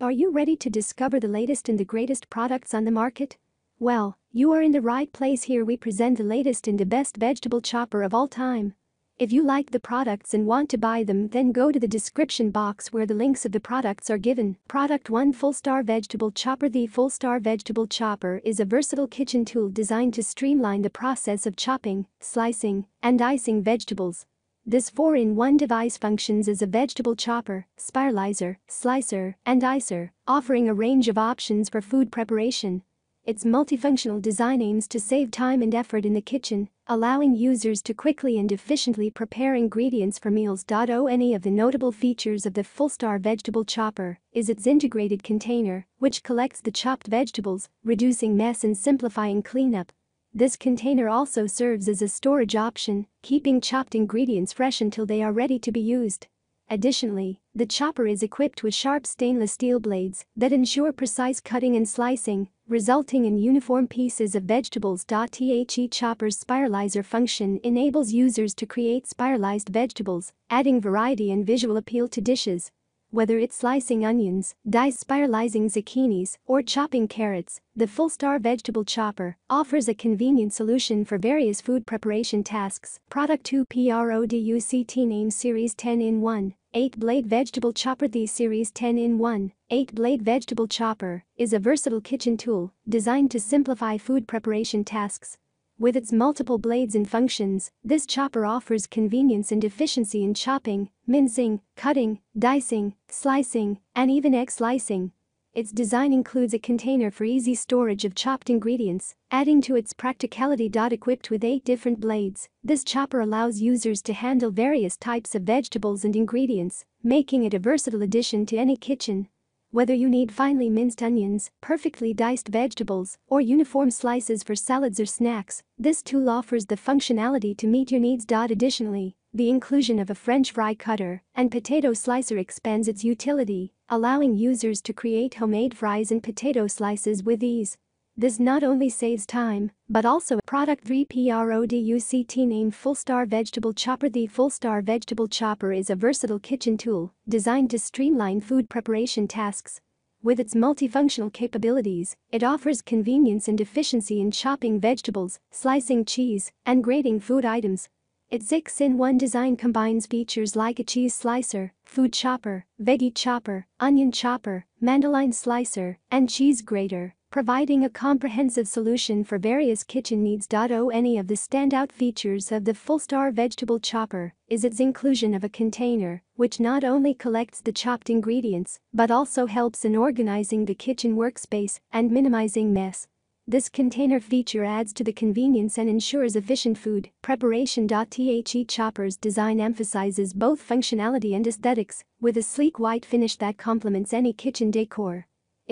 Are you ready to discover the latest and the greatest products on the market? Well, you are in the right place here we present the latest and the best vegetable chopper of all time. If you like the products and want to buy them then go to the description box where the links of the products are given. Product 1 Full Star Vegetable Chopper The Full Star Vegetable Chopper is a versatile kitchen tool designed to streamline the process of chopping, slicing, and dicing vegetables. This 4-in-1 device functions as a vegetable chopper, spiralizer, slicer, and dicer, offering a range of options for food preparation. Its multifunctional design aims to save time and effort in the kitchen, allowing users to quickly and efficiently prepare ingredients for meals. Any of the notable features of the Fullstar vegetable chopper is its integrated container, which collects the chopped vegetables, reducing mess and simplifying cleanup. This container also serves as a storage option, keeping chopped ingredients fresh until they are ready to be used. Additionally, the chopper is equipped with sharp stainless steel blades that ensure precise cutting and slicing, resulting in uniform pieces of vegetables. The chopper's spiralizer function enables users to create spiralized vegetables, adding variety and visual appeal to dishes. Whether it's slicing onions, dice spiralizing zucchinis, or chopping carrots, the Full-Star Vegetable Chopper offers a convenient solution for various food preparation tasks. Product 2 PRODUCT Name Series 10 in 1 8-blade vegetable chopper The Series 10-in-1, 8-blade vegetable chopper is a versatile kitchen tool designed to simplify food preparation tasks. With its multiple blades and functions, this chopper offers convenience and efficiency in chopping, mincing, cutting, dicing, slicing, and even egg slicing. Its design includes a container for easy storage of chopped ingredients, adding to its practicality. Equipped with eight different blades, this chopper allows users to handle various types of vegetables and ingredients, making it a versatile addition to any kitchen. Whether you need finely minced onions, perfectly diced vegetables, or uniform slices for salads or snacks, this tool offers the functionality to meet your needs. Additionally, the inclusion of a French fry cutter and potato slicer expands its utility, allowing users to create homemade fries and potato slices with ease. This not only saves time, but also a product 3 PRODUCT name Full Star Vegetable Chopper. The Full Star Vegetable Chopper is a versatile kitchen tool designed to streamline food preparation tasks. With its multifunctional capabilities, it offers convenience and efficiency in chopping vegetables, slicing cheese, and grating food items, its 6-in-1 design combines features like a cheese slicer, food chopper, veggie chopper, onion chopper, mandoline slicer, and cheese grater, providing a comprehensive solution for various kitchen needs. Any of the standout features of the Full-Star vegetable chopper is its inclusion of a container, which not only collects the chopped ingredients, but also helps in organizing the kitchen workspace and minimizing mess. This container feature adds to the convenience and ensures efficient food preparation. The Chopper's design emphasizes both functionality and aesthetics, with a sleek white finish that complements any kitchen decor.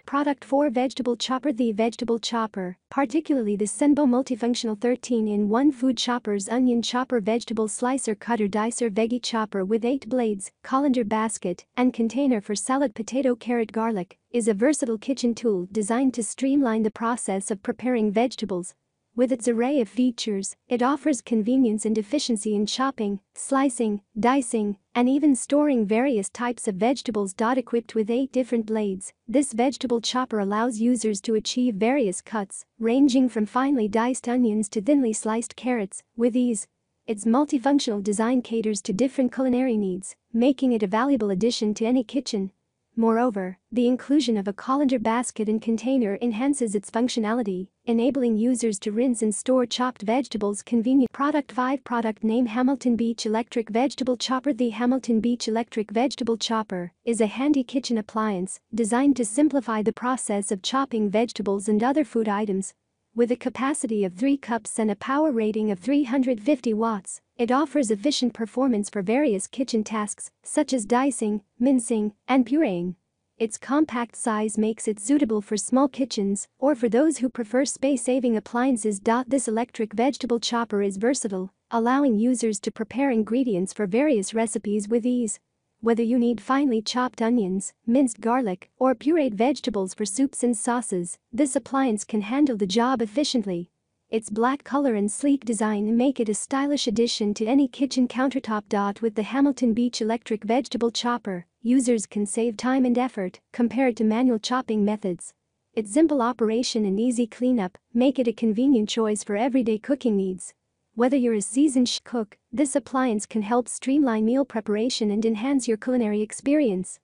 Product 4 Vegetable Chopper. The vegetable chopper, particularly the Senbo multifunctional 13-in-1 food choppers onion chopper vegetable slicer cutter dicer veggie chopper with 8 blades, colander basket, and container for salad potato carrot garlic, is a versatile kitchen tool designed to streamline the process of preparing vegetables, with its array of features, it offers convenience and efficiency in chopping, slicing, dicing, and even storing various types of vegetables. Equipped with eight different blades, this vegetable chopper allows users to achieve various cuts, ranging from finely diced onions to thinly sliced carrots, with ease. Its multifunctional design caters to different culinary needs, making it a valuable addition to any kitchen. Moreover, the inclusion of a colander basket and container enhances its functionality, enabling users to rinse and store chopped vegetables conveniently. Product 5 Product name Hamilton Beach Electric Vegetable Chopper The Hamilton Beach Electric Vegetable Chopper is a handy kitchen appliance designed to simplify the process of chopping vegetables and other food items. With a capacity of 3 cups and a power rating of 350 watts, it offers efficient performance for various kitchen tasks, such as dicing, mincing, and pureeing. Its compact size makes it suitable for small kitchens or for those who prefer space-saving appliances. This electric vegetable chopper is versatile, allowing users to prepare ingredients for various recipes with ease. Whether you need finely chopped onions, minced garlic, or pureed vegetables for soups and sauces, this appliance can handle the job efficiently. Its black color and sleek design make it a stylish addition to any kitchen countertop. With the Hamilton Beach electric vegetable chopper, users can save time and effort compared to manual chopping methods. Its simple operation and easy cleanup make it a convenient choice for everyday cooking needs. Whether you're a seasoned cook, this appliance can help streamline meal preparation and enhance your culinary experience.